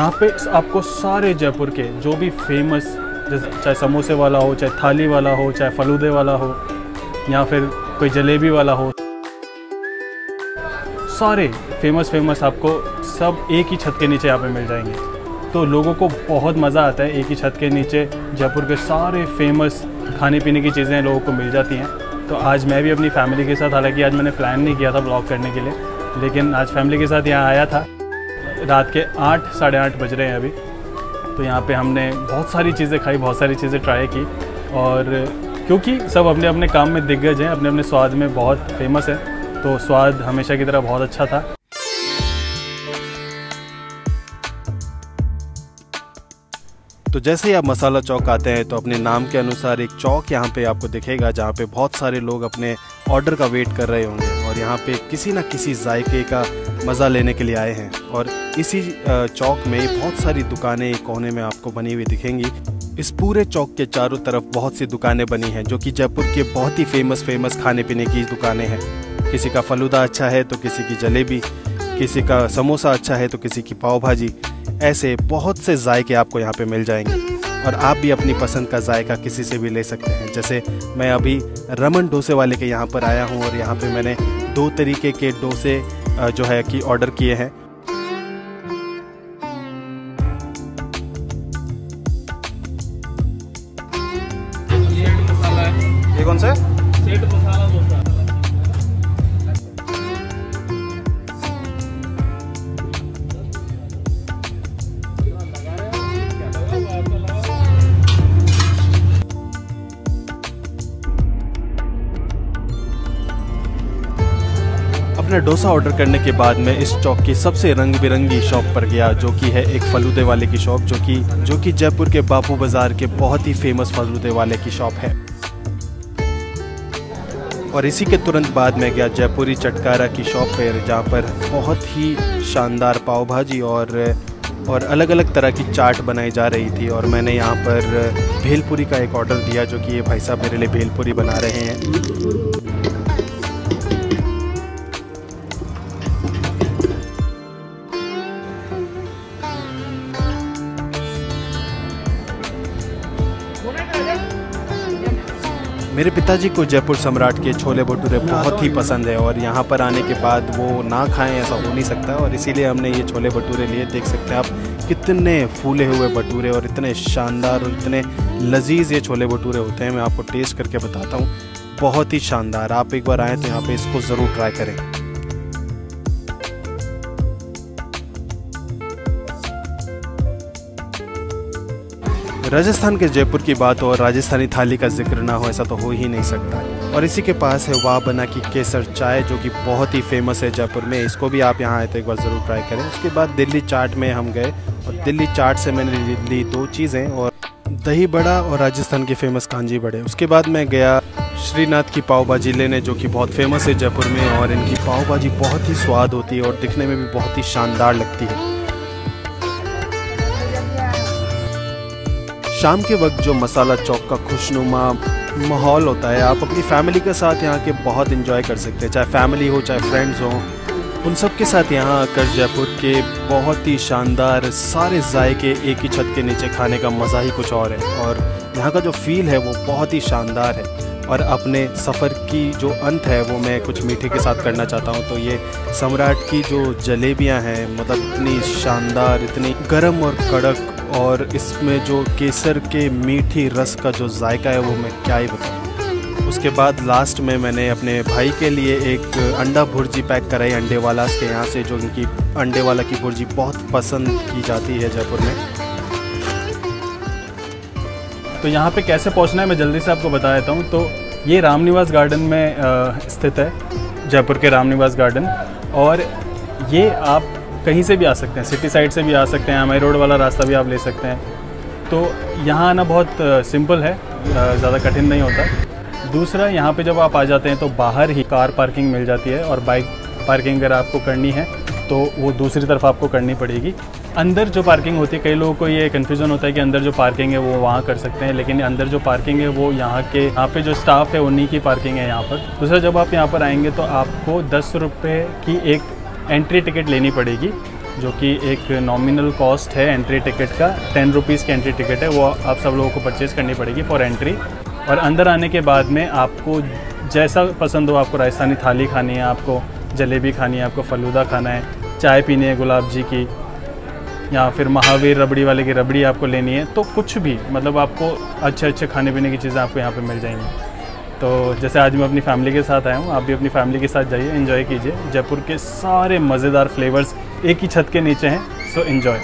यहाँ पे आपको सारे जयपुर के जो भी फ़ेमस जैसे चाहे समोसे वाला हो, चाहे थाली वाला हो, चाहे फलूदे वाला हो, या फिर कोई जलेबी वाला हो, सारे फ़ेमस फ़ेमस आपको सब एक ही छत के नीचे यहाँ पे मिल जाएँगे। तो लोगों को बहुत मज़ा आता है एक ही छत के नीचे जयपुर के सारे फ़ेमस खाने पीने की चीज़ें लोगों को मिल जाती हैं। तो आज मैं भी अपनी फैमिली के साथ, हालाँकि आज मैंने प्लान नहीं किया था ब्लॉग करने के लिए, लेकिन आज फैमिली के साथ यहाँ आया था। रात के आठ, साढ़े आठ बज रहे हैं अभी। तो यहाँ पे हमने बहुत सारी चीज़ें खाई, बहुत सारी चीज़ें ट्राई की। और क्योंकि सब अपने अपने काम में दिग्गज हैं, अपने अपने स्वाद में बहुत फ़ेमस है तो स्वाद हमेशा की तरह बहुत अच्छा था। तो जैसे ही आप मसाला चौक आते हैं तो अपने नाम के अनुसार एक चौक यहाँ पे आपको दिखेगा, जहाँ पे बहुत सारे लोग अपने ऑर्डर का वेट कर रहे होंगे। और यहाँ पे किसी ना किसी जायके का मज़ा लेने के लिए आए हैं। और इसी चौक में बहुत सारी दुकानें कोने में आपको बनी हुई दिखेंगी। इस पूरे चौक के चारों तरफ़ बहुत सी दुकानें बनी हैं, जो कि जयपुर के बहुत ही फ़ेमस फ़ेमस खाने पीने की दुकानें हैं। किसी का फलूदा अच्छा है तो किसी की जलेबी, किसी का समोसा अच्छा है तो किसी की पाव भाजी ऐसे बहुत से जायके आपको यहाँ पे मिल जाएँगे। और आप भी अपनी पसंद का जायका किसी से भी ले सकते हैं। जैसे मैं अभी रमन डोसे वाले के यहाँ पर आया हूँ और यहाँ पे मैंने दो तरीके के डोसे जो है कि ऑर्डर किए हैं। ये कौन सा? मसाला। अपना डोसा ऑर्डर करने के बाद मैं इस चौक की सबसे रंग बिरंगी शॉप पर गया, जो कि है एक फलूदे वाले की शॉप, जो कि जो कि जयपुर के बापू बाज़ार के बहुत ही फ़ेमस फलूदे वाले की शॉप है। और इसी के तुरंत बाद मैं गया जयपुरी चटकारा की शॉप पर, जहाँ पर बहुत ही शानदार पाव भाजी और और अलग अलग तरह की चाट बनाई जा रही थी। और मैंने यहाँ पर भेलपुरी का एक ऑर्डर दिया, जो कि ये भाई साहब मेरे लिए भेलपुरी बना रहे हैं। मेरे पिताजी को जयपुर सम्राट के छोले भटूरे बहुत ही पसंद है और यहाँ पर आने के बाद वो ना खाएँ ऐसा हो नहीं सकता और इसीलिए हमने ये छोले भटूरे लिए। देख सकते हैं आप कितने फूले हुए भटूरे और इतने शानदार और इतने लजीज ये छोले भटूरे होते हैं। मैं आपको टेस्ट करके बताता हूँ। बहुत ही शानदार। आप एक बार आएँ तो यहाँ पर इसको ज़रूर ट्राई करें। राजस्थान के जयपुर की बात हो और राजस्थानी थाली का ज़िक्र ना हो, ऐसा तो हो ही नहीं सकता। और इसी के पास है वाह बना की केसर चाय, जो कि बहुत ही फ़ेमस है जयपुर में। इसको भी आप यहाँ आए तो एक बार ज़रूर ट्राई करें। उसके बाद दिल्ली चाट में हम गए, और दिल्ली चाट से मैंने ली दो चीज़ें, और दही बड़ा और राजस्थान की फ़ेमस कांजी बड़े। उसके बाद मैं गया श्रीनाथ की पाव भाजी लेने, जो कि बहुत फ़ेमस है जयपुर में, और इनकी पाव भाजी बहुत ही स्वाद होती है और दिखने में भी बहुत ही शानदार लगती है। शाम के वक्त जो मसाला चौक का खुशनुमा माहौल होता है, आप अपनी फैमिली के साथ यहाँ के बहुत इन्जॉय कर सकते हैं, चाहे फैमिली हो, चाहे फ्रेंड्स हो। उन सब के साथ यहाँ आकर जयपुर के बहुत ही शानदार, सारे जायके एक ही छत के नीचे खाने का मज़ा ही कुछ और है। और यहाँ का जो फील है, वो बहुत ही शानदार है। और अपने सफ़र की जो अंत है, वो मैं कुछ मीठे के साथ करना चाहता हूँ। तो ये सम्राट की जो जलेबियाँ हैं मतलब इतनी शानदार, इतनी गर्म और कड़क और इसमें जो केसर के मीठी रस का जो जायका है वो मैं क्या ही बताऊँ। उसके बाद लास्ट में मैंने अपने भाई के लिए एक अंडा भुर्जी पैक कराई अंडे वाला। के यहाँ से जो इनकी अंडे वाला की भुर्जी बहुत पसंद की जाती है जयपुर में। तो यहाँ पे कैसे पहुँचना है मैं जल्दी से आपको बता देता हूँ। तो ये रामनिवास गार्डन में स्थित है, जयपुर के रामनिवास गार्डन। और ये आप कहीं से भी आ सकते हैं सिटी साइड से भी आ सकते हैं एम रोड वाला रास्ता भी आप ले सकते हैं। तो यहाँ आना बहुत सिंपल है ज़्यादा कठिन नहीं होता। दूसरा, यहाँ पे जब आप आ जाते हैं तो बाहर ही कार पार्किंग मिल जाती है और बाइक पार्किंग अगर आपको करनी है तो वो दूसरी तरफ़ आपको करनी पड़ेगी। अंदर जो पार्किंग होती है, कई लोगों को ये कन्फ्यूज़न होता है कि अंदर जो पार्किंग है वो वहाँ कर सकते हैं, लेकिन अंदर जो पार्किंग है वो यहाँ के, यहाँ पे जो स्टाफ है उन्हीं की पार्किंग है यहाँ पर। दूसरा, जब आप यहाँ पर आएँगे तो आपको दस रुपये की एक एंट्री टिकट लेनी पड़ेगी, जो कि एक नॉमिनल कॉस्ट है एंट्री टिकट का टेन रुपीज़ की एंट्री टिकट है, वो आप सब लोगों को परचेज़ करनी पड़ेगी फॉर एंट्री और अंदर आने के बाद में आपको जैसा पसंद हो आपको राजस्थानी थाली खानी है, आपको जलेबी खानी है, आपको फलूदा खाना है, चाय पीनी है गुलाब जी की, या फिर महावीर रबड़ी वाले की रबड़ी आपको लेनी है तो कुछ भी मतलब आपको अच्छे अच्छे खाने पीने की चीज़ें आपको यहाँ पे मिल जाएँगी। तो जैसे आज मैं अपनी फैमिली के साथ आया हूँ, आप भी अपनी फैमिली के साथ जाइए इन्जॉय कीजिए। जयपुर के सारे मज़ेदार फ्लेवर्स एक ही छत के नीचे हैं सो इन्जॉय